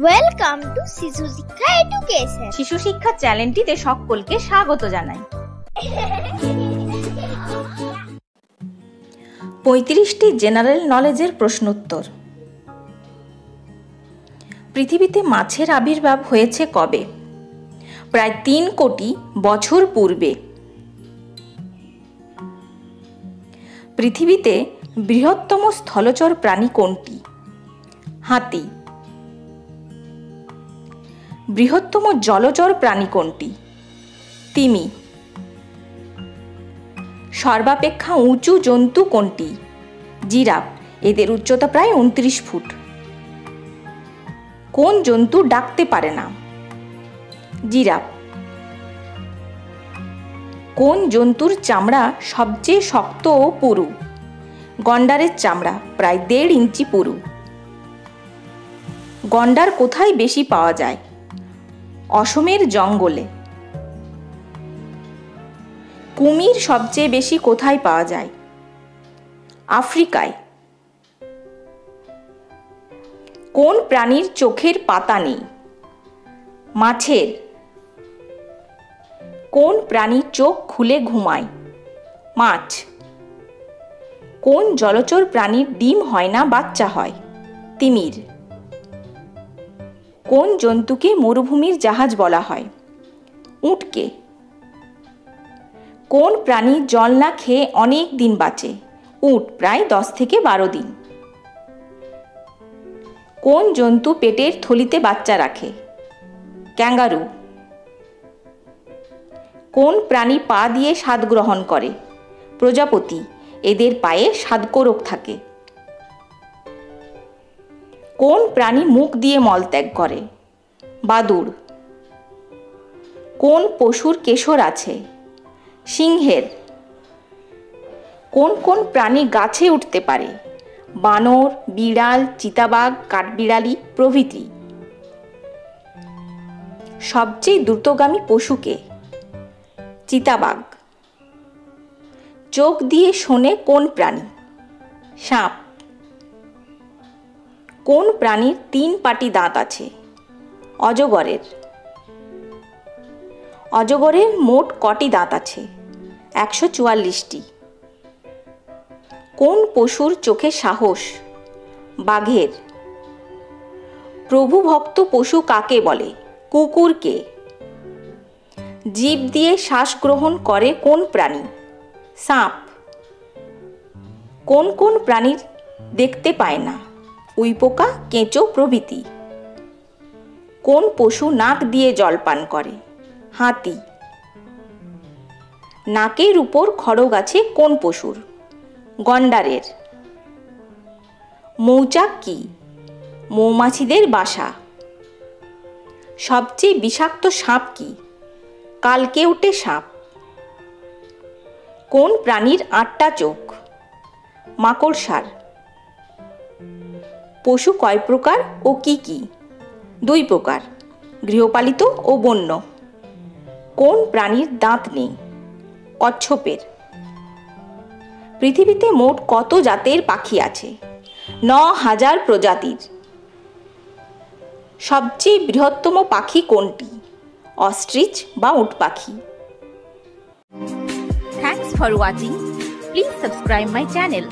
Welcome to শিশু শিক্ষা education শিশু শিক্ষা চ্যানেলটিতে সকলকে স্বাগত জানাই। পঁয়ত্রিশটি জেনারেল নলেজের প্রশ্নোত্তর। পৃথিবীতে মাছের আবির্ভাব হয়েছে কবে? প্রায় তিন কোটি বছর পূর্বে। পৃথিবীতে বৃহত্তম স্থলচর প্রাণী কোনটি? হাতি। বৃহত্তম জলচর প্রাণী কোনটি? তিমি। সর্বাপেক্ষা উঁচু জন্তু কোনটি? জিরাফ। এদের উচ্চতা প্রায় উনত্রিশ ফুট। কোন জন্তু ডাকতে পারে না? জিরাফ। কোন জন্তুর চামড়া সবচেয়ে শক্ত ও পুরু? গন্ডারের চামড়া প্রায় দেড় ইঞ্চি পুরু। গন্ডার কোথায় বেশি পাওয়া যায়? অসমের জঙ্গলে। কুমির সবচেয়ে বেশি কোথায় পাওয়া যায়? আফ্রিকায়। কোন প্রাণীর চোখের পাতা নেই? মাছের। কোন প্রাণীর চোখ খুলে ঘুমায়? মাছ। কোন জলচর প্রাণীর ডিম হয় না, বাচ্চা হয়? তিমির। কোন জন্তুকে মরুভূমির জাহাজ বলা হয়? উটকে। কোন প্রাণী জল না খেয়ে অনেক দিন বাঁচে? উট প্রায় দশ থেকে বারো দিন। কোন জন্তু পেটের থলিতে বাচ্চা রাখে? ক্যাঙ্গারু। কোন প্রাণী পা দিয়ে স্বাদ গ্রহণ করে? প্রজাপতি। এদের পায়ে স্বাদকোরক থাকে। কোন প্রাণী মুখ দিয়ে মলত্যাগ করে? বাদুড়। কোন পশুর কেশর আছে? সিংহের। কোন কোন প্রাণী গাছে উঠতে পারে? বানর, বিড়াল, চিতাবাঘ, কাঠবিড়ালি প্রভৃতি। সবচেয়ে দ্রুতগামী পশুকে চিতাবাঘ। চোখ দিয়ে শোনে কোন প্রাণী? সাপ। কোন প্রাণীর তিন পাটি দাঁত আছে? অজগরের। অজগরের মোট কটি দাঁত আছে? একশো চুয়াল্লিশটি। কোন পশুর চোখে সাহস? বাঘের। প্রভু ভক্ত পশু কাকে বলে? কুকুরকে। জীব দিয়ে শ্বাস গ্রহণ করে কোন প্রাণী? সাপ। কোন কোন প্রাণীর দেখতে পায় না? উইপোকা, কেঁচো প্রভৃতি। কোন পশু নাক দিয়ে জল পান করে? হাতি। নাকের উপর খড়গ আছে কোন পশুর? গন্ডারের। মৌচাক কি? মৌমাছিদের বাসা। সবচেয়ে বিষাক্ত সাপ কি? কালকে উঠে সাপ। কোন প্রাণীর আটটা চোখ? মাকড়সার। পশু কয় প্রকার ও কি কি? দুই প্রকার, গৃহপালিত ও বন্য। কোন প্রাণীর দাঁত নেই? কচ্ছপের। পৃথিবীতে মোট কত জাতের পাখি আছে? ন হাজার প্রজাতির। সবচেয়ে বৃহত্তম পাখি কোনটি? অস্ট্রিচ বা উট পাখি। Thanks for watching please subscribe my channel